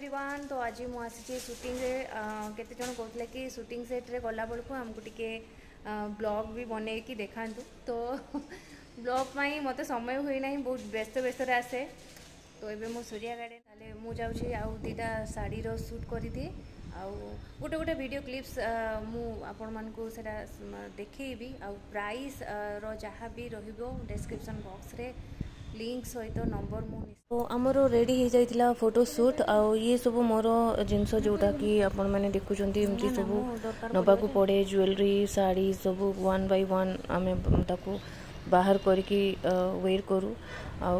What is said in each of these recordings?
everyone ତ ଆଜି ମୁଁ ଆସିଛି ସୁଟିଂରେ କେତେ ଜଣ କହୁଥିଲେ କି ସୁଟିଂ ସେଟ୍ରେ ଗଲାବେଳକୁ ଆମକୁ ଟିକେ ବ୍ଲଗ୍ ବି ବନେଇକି ଦେଖାନ୍ତୁ ତ ବ୍ଲଗ୍ ପାଇଁ ମୋତେ ସମୟ ହୁଏନାହିଁ ବହୁତ ବ୍ୟସ୍ତ ବ୍ୟସ୍ତରେ ଆସେ ତ ଏବେ ମୁଁ ସୂର୍ଯ୍ୟା ଗାର୍ଡ଼େନ୍ ତାହେଲେ ମୁଁ ଯାଉଛି ଆଉ ଦୁଇଟା ଶାଢ଼ୀର ସୁଟ୍ କରିଦିଏ ଆଉ ଗୋଟେ ଗୋଟେ ଭିଡ଼ିଓ କ୍ଲିପ୍ସ ମୁଁ ଆପଣମାନଙ୍କୁ ସେଇଟା ଦେଖେଇବି ଆଉ ପ୍ରାଇସ୍ର ଯାହା ବି ରହିବ ଡେସ୍କ୍ରିପ୍ସନ୍ ବକ୍ସରେ लिंक सहित नंबर मु आमर रेडी हो जाता फोटो सुट आ ये सब मोर जिन जोटा कि आपण सब नवा पड़े ज्वेलरी शाढ़ी सब वन बै वन आम बाहर करके वेयर करूँ आ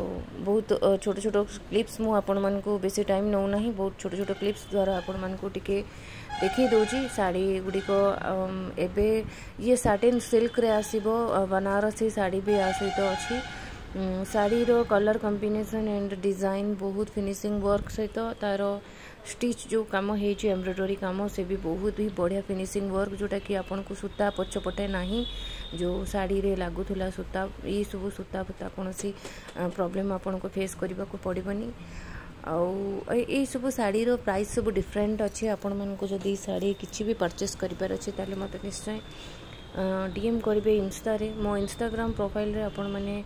बहुत छोट छोट क्लीप्स मुझे बेस टाइम नौना बहुत छोट छोट क्लीप्स द्वारा आपको टी देखी दूसरी शाढ़ी गुड़िक एवं ये साटिन सिल्क रे आसो बनारसी शाढ़ी भी आ सहित अच्छी ଶାଢ଼ୀର କଲର୍ କମ୍ବିନେସନ୍ ଆଣ୍ଡ ଡିଜାଇନ୍ ବହୁତ ଫିନିସିଂ ୱାର୍କ ସହିତ ତା'ର ଷ୍ଟିଚ୍ ଯେଉଁ କାମ ହେଇଛି ଏମ୍ବ୍ରଏଡ଼ୋରୀ କାମ ସେ ବି ବହୁତ ହି ବଢ଼ିଆ ଫିନିସିଂ ୱାର୍କ ଯେଉଁଟାକି ଆପଣଙ୍କୁ ସୂତା ପଛପଟେ ନାହିଁ ଯେଉଁ ଶାଢ଼ୀରେ ଲାଗୁଥିଲା ସୂତା ଏଇସବୁ ସୂତା ଫୁତା କୌଣସି ପ୍ରୋବ୍ଲେମ୍ ଆପଣଙ୍କୁ ଫେସ୍ କରିବାକୁ ପଡ଼ିବନି ଆଉ ଏଇସବୁ ଶାଢ଼ୀର ପ୍ରାଇସ୍ ସବୁ ଡିଫରେଣ୍ଟ ଅଛି ଆପଣମାନଙ୍କୁ ଯଦି ଶାଢ଼ୀ କିଛି ବି ପରଚେସ୍ କରିବାର ଅଛି ତାହେଲେ ମୋତେ ନିଶ୍ଚୟ ଡିଏମ୍ କରିବେ ଇନଷ୍ଟାରେ ମୋ ଇନଷ୍ଟାଗ୍ରାମ ପ୍ରୋଫାଇଲରେ ଆପଣମାନେ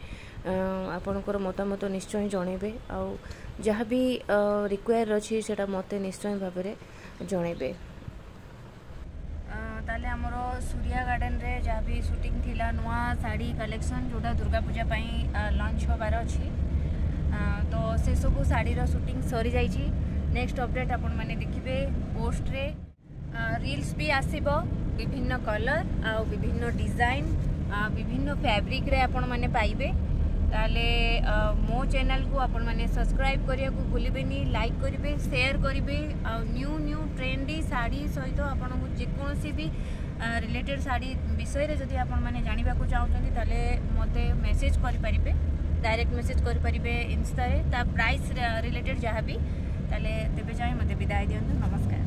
ଆପଣଙ୍କର ମତାମତ ନିଶ୍ଚୟ ଜଣେଇବେ ଆଉ ଯାହା ବି ରିକ୍ୱାୟାର୍ ଅଛି ସେଇଟା ମୋତେ ନିଶ୍ଚୟ ଭାବରେ ଜଣେଇବେ ତାହେଲେ ଆମର ସୂର୍ୟା ଗାର୍ଡ଼େନ୍ରେ ଯାହା ବି ସୁଟିଂ ଥିଲା ନୂଆ ଶାଢ଼ୀ କଲେକ୍ସନ୍ ଯେଉଁଟା ଦୁର୍ଗା ପୂଜା ପାଇଁ ଲଞ୍ଚ ହେବାର ଅଛି ତ ସେସବୁ ଶାଢ଼ୀର ସୁଟିଂ ସରିଯାଇଛି ନେକ୍ସଟ ଅପଡ଼େଟ୍ ଆପଣମାନେ ଦେଖିବେ ପୋଷ୍ଟରେ ରିଲ୍ସ ବି ଆସିବ ବିଭିନ୍ନ କଲର୍ ଆଉ ବିଭିନ୍ନ ଡିଜାଇନ୍ ବିଭିନ୍ନ ଫ୍ୟାବ୍ରିକ୍ରେ ଆପଣମାନେ ପାଇବେ তাহলে মো চ্যানেলকু আপনার সবসক্রাইব করা ভুলবে নি লাইক করবে সেয়ার করবে নিউ নিউ ট্রেন্ডি শাড়ি সহ আপনার যেকোনসি বি রিলেটেড শাড়ি বিষয়ে যদি আপনার জাঁয়া চাহুন তাহলে মতো মেসেজ করে পারে ডাইরেক্ট মেসেজ করে পারে ইনস্টারে তা প্রাইস রিলেটেড যা বি তাহলে তেমনি যাই মতো বিদায় দিও নমস্কার